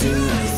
do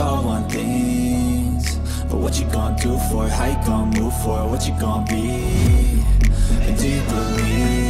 all want things. But what you gonna do for it, how you gonna move for it, what you gonna be? And do you believe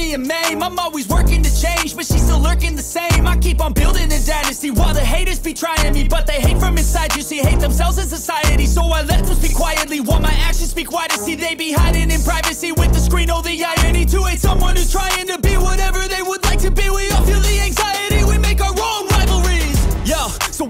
me maim. I'm always working to change, but she's still lurking the same. I keep on building a dynasty while the haters be trying me, but they hate from inside. You see, hate themselves in society. So I let them speak quietly while my actions speak wider. See, they be hiding in privacy with the screen. Oh, the irony to hate someone who's trying to be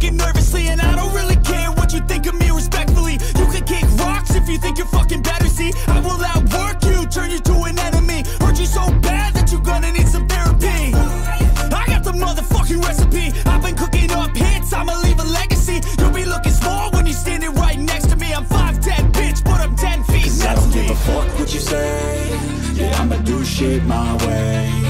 looking nervously, and I don't really care what you think of me respectfully. You can kick rocks if you think you're fucking better. See, I will outwork you, turn you to an enemy. Hurt you so bad that you're gonna need some therapy. I got the motherfucking recipe. I've been cooking up hits, I'ma leave a legacy. You'll be looking small when you're standing right next to me. I'm 5'10, bitch, but I'm 10 feet Cause I don't give a fuck what you say Yeah, I'ma do shit my way